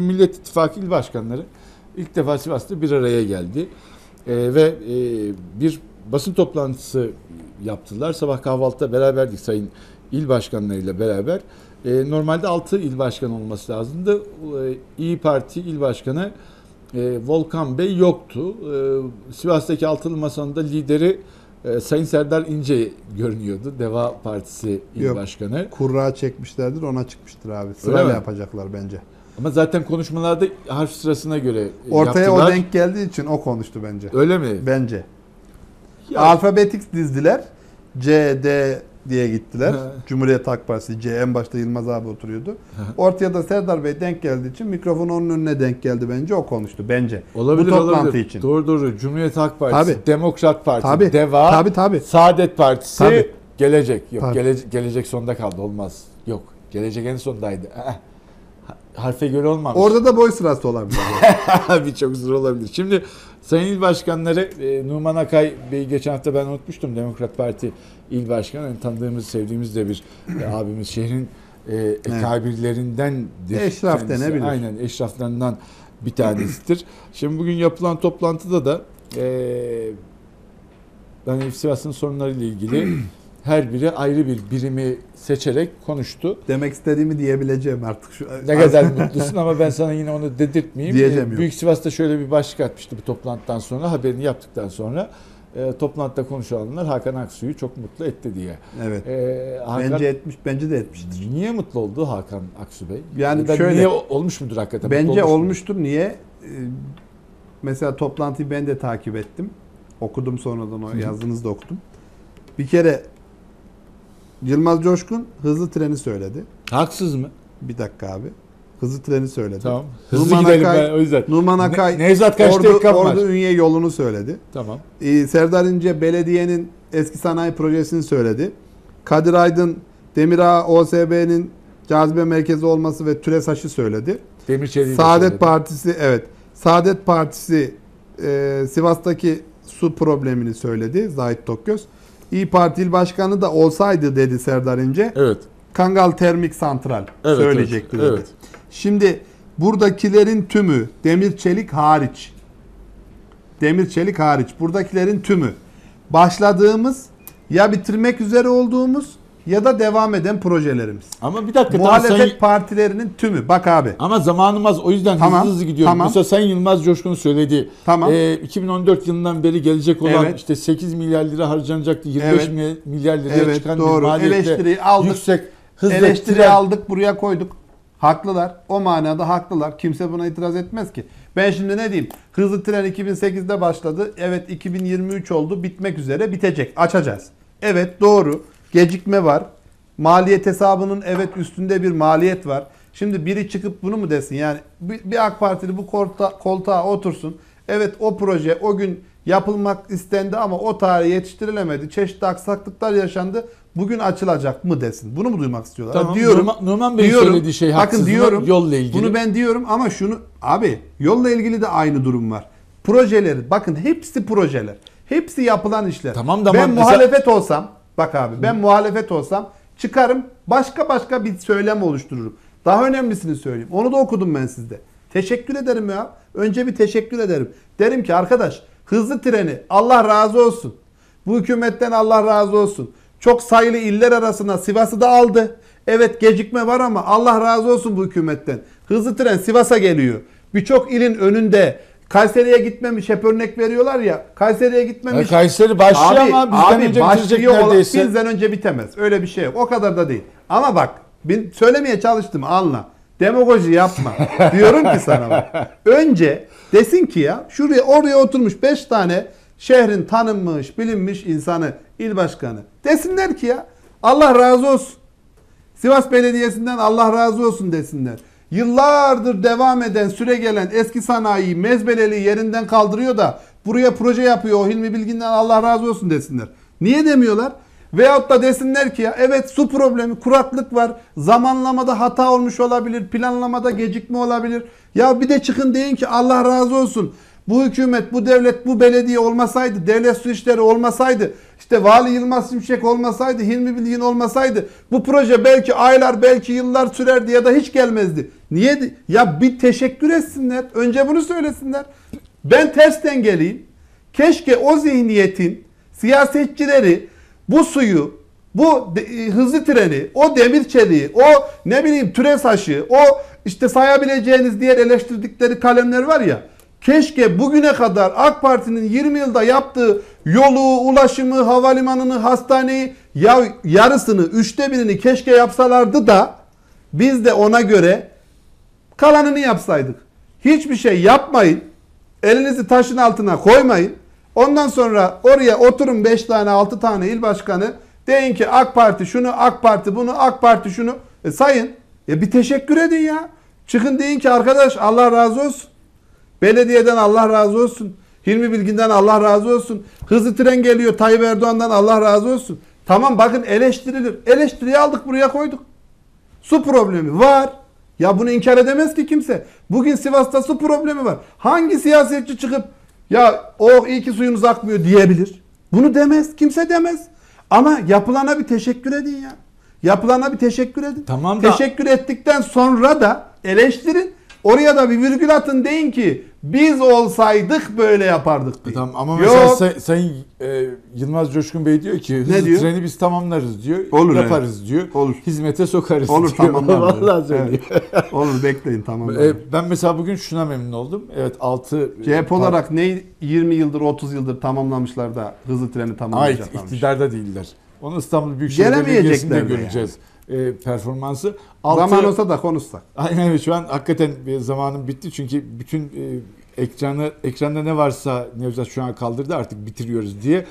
Millet İttifakı il başkanları ilk defa Sivas'ta bir araya geldi. Ee, ve e, bir basın toplantısı yaptılar. Sabah kahvaltıda beraberdik sayın il başkanlarıyla beraber. Ee, normalde 6 il başkanı olması lazımdı. Ee, İyi Parti il başkanı e, Volkan Bey yoktu. Ee, Sivas'taki altılı masanın da lideri e, Sayın Serdar İnce görünüyordu. Deva Partisi il Yok. başkanı. Kurra çekmişlerdir ona çıkmıştır abi. Sırayla yapacaklar bence. Ama zaten konuşmalarda harf sırasına göre Ortaya yaptılar. o denk geldiği için o konuştu bence. Öyle mi? Bence. Ya- Alfabetik dizdiler. C, D diye gittiler. He. Cumhuriyet Halk Partisi C en başta Yılmaz abi oturuyordu. Ortaya da Serdar Bey denk geldiği için mikrofon onun önüne denk geldi bence o konuştu bence. Olabilir Bu toplantı olabilir. için. Doğru doğru. Cumhuriyet Halk Partisi, Tabii. Demokrat Parti, Tabii. Deva, Tabii tabii. Saadet Partisi, Tabii. Gelecek. Yok Tabii. Gelece- gelecek sonda kaldı. Olmaz. Yok. Gelecek en sondaydı. Eh, Harfe göre olmamış. Orada da boy sırası olabilir. Birçok sır olabilir. Şimdi Sayın İl Başkanları e, Numan Akay Bey'i geçen hafta ben unutmuştum. Demokrat Parti İl Başkanı. Yani tanıdığımız, sevdiğimiz de bir e, abimiz. Şehrin e, ekabirlerinden Eşraf denebilir. Aynen eşraflarından bir tanesidir. Şimdi bugün yapılan toplantıda da e, yani Sivas'ın sorunlarıyla ilgili her biri ayrı bir birimi seçerek konuştu. Demek istediğimi diyebileceğim artık şu. Ne kadar mutlusun ama ben sana yine onu dedirtmeyeyim. Diyeceğim Ee, yok. Büyük Sivas'ta şöyle bir başlık atmıştı bu toplantıdan sonra haberini yaptıktan sonra e, toplantıda konuşulanlar Hakan Aksu'yu çok mutlu etti diye. Evet. E, Hakan, Bence etmiş, bence de etmiştir. niye mutlu oldu Hakan Aksu Bey? Yani Ya da şöyle- niye olmuş mudur hakikaten? Bence olmuş mudur? olmuştur. Niye? Ee, Mesela toplantıyı ben de takip ettim. Okudum sonradan o hı. yazdığınızda okudum. Bir kere Yılmaz Coşkun hızlı treni söyledi. Haksız mı? Bir dakika abi. Hızlı treni söyledi. Tamam. Hızlı Numan gidelim Akay- ben o yüzden. Numan Ne- Akay Nevzat kaç Ordu, var? Ordu Ünye yolunu söyledi. Tamam. Ee, Serdar İnce belediyenin eski sanayi projesini söyledi. Kadir Aydın Demirağ OSB'nin cazibe merkezi olması ve Türesaş'ı söyledi. Demirçeli'yi de Saadet söyledi. Partisi evet. Saadet Partisi e, Sivas'taki su problemini söyledi Zahit Tokgöz. İyi Parti İl Başkanı da olsaydı dedi Serdar İnce. Evet. Kangal Termik Santral Evet, söyleyecekti evet, dedi. evet. Şimdi buradakilerin tümü demir çelik hariç. Demir çelik hariç buradakilerin tümü başladığımız ya bitirmek üzere olduğumuz ya da devam eden projelerimiz. Ama bir dakika. Muhalefet sen- partilerinin tümü. Bak abi. Ama zamanım az o yüzden Tamam, hızlı hızlı gidiyorum. tamam. Mesela Sayın Yılmaz Coşkun'un söylediği Tamam. e, 2014 yılından beri gelecek olan Evet. işte 8 milyar lira harcanacaktı. 25 Evet. milyar- liraya Evet, çıkan bir doğru. maliyetle Eleştiriyi aldık. yüksek hızla Eleştiri tren- aldık buraya koyduk. Haklılar. O manada haklılar. Kimse buna itiraz etmez ki. Ben şimdi ne diyeyim? Hızlı tren 2008'de başladı. Evet 2023 oldu. Bitmek üzere. Bitecek. Açacağız. Evet doğru. Gecikme var. Maliyet hesabının evet üstünde bir maliyet var. Şimdi biri çıkıp bunu mu desin? Yani bir, bir AK Partili bu koltuğa, koltuğa otursun. Evet o proje o gün yapılmak istendi ama o tarihe yetiştirilemedi. Çeşitli aksaklıklar yaşandı. Bugün açılacak mı desin. Bunu mu duymak istiyorlar? Tamam, diyorum. Numan- Numan Bey'in diyorum. söylediği şey haksız Bakın diyorum. Yolla ilgili. Bunu ben diyorum ama şunu abi yolla ilgili de aynı durum var. Projeleri bakın hepsi projeler. Hepsi yapılan işler. Tamam da ben ama mesela- muhalefet olsam bak abi ben muhalefet olsam çıkarım başka başka bir söylem oluştururum. Daha önemlisini söyleyeyim. Onu da okudum ben sizde. Teşekkür ederim ya. Önce bir teşekkür ederim. Derim ki arkadaş hızlı treni Allah razı olsun. Bu hükümetten Allah razı olsun. Çok sayılı iller arasına Sivas'ı da aldı. Evet gecikme var ama Allah razı olsun bu hükümetten. Hızlı tren Sivas'a geliyor. Birçok ilin önünde Kayseri'ye gitmemiş hep örnek veriyorlar ya. Kayseri'ye gitmemiş. Kayseri başlıyor ama bizden önce bitirecek başlıyor olan- neredeyse. Bizden önce bitemez. Öyle bir şey yok. O kadar da değil. Ama bak ben söylemeye çalıştım anla. Demagoji yapma. Diyorum ki sana bak. Önce desin ki ya şuraya oraya oturmuş 5 tane şehrin tanınmış, bilinmiş insanı, il başkanı. Desinler ki ya Allah razı olsun. Sivas Belediyesi'nden Allah razı olsun desinler. Yıllardır devam eden, süre gelen eski sanayiyi, mezbeleli yerinden kaldırıyor da buraya proje yapıyor o Hilmi Bilgin'den Allah razı olsun desinler. Niye demiyorlar? Veyahut da desinler ki ya evet su problemi, kuraklık var. Zamanlamada hata olmuş olabilir, planlamada gecikme olabilir. Ya bir de çıkın deyin ki Allah razı olsun. Bu hükümet, bu devlet, bu belediye olmasaydı, devlet su işleri olmasaydı, işte Vali Yılmaz Şimşek olmasaydı, Hilmi Bilgin olmasaydı bu proje belki aylar, belki yıllar sürerdi ya da hiç gelmezdi. Niye? Ya bir teşekkür etsinler. Önce bunu söylesinler. Ben tersten geleyim. Keşke o zihniyetin siyasetçileri bu suyu, bu e, hızlı treni, o demir çeliği, o ne bileyim TÜRESAŞ'ı, o işte sayabileceğiniz diğer eleştirdikleri kalemler var ya. Keşke bugüne kadar AK Parti'nin 20 yılda yaptığı yolu, ulaşımı, havalimanını, hastaneyi ya yarısını, üçte birini keşke yapsalardı da biz de ona göre kalanını yapsaydık. Hiçbir şey yapmayın. Elinizi taşın altına koymayın. Ondan sonra oraya oturun 5 tane 6 tane il başkanı deyin ki AK Parti şunu AK Parti bunu AK Parti şunu e, sayın. E bir teşekkür edin ya. Çıkın deyin ki arkadaş Allah razı olsun. Belediyeden Allah razı olsun. Hilmi Bilgin'den Allah razı olsun. Hızlı tren geliyor Tayyip Erdoğan'dan Allah razı olsun. Tamam bakın eleştirilir. Eleştiriyi aldık buraya koyduk. Su problemi var. Ya bunu inkar edemez ki kimse. Bugün Sivas'ta su problemi var. Hangi siyasetçi çıkıp ya o iyi ki suyunuz akmıyor diyebilir? Bunu demez. Kimse demez. Ama yapılana bir teşekkür edin ya. Yapılana bir teşekkür edin. Tamam da- Teşekkür ettikten sonra da eleştirin. Oraya da bir virgül atın deyin ki biz olsaydık böyle yapardık diye. E Tamam ama Yok. mesela Say- Sayın e, Yılmaz Coşkun Bey diyor ki hızlı diyor? treni biz tamamlarız diyor. Olur, yaparız diyor. Olur. Hizmete sokarız Olur diyor. tamamlar. Vallahi söylüyor. Evet. Olur bekleyin tamam. E, ben mesela bugün şuna memnun oldum. Evet 6 CHP olarak ne 20 yıldır 30 yıldır tamamlamışlar da hızlı treni tamamlayacaklarmış. iktidarda değiller. Onu İstanbul Büyükşehir Belediyesi'nde de göreceğiz. E, performansı. Zaman Altı- olsa da konuşsak. Aynen öyle. Şu an hakikaten bir zamanım bitti çünkü bütün e, ekranı ekranda ne varsa Nevzat şu an kaldırdı artık bitiriyoruz diye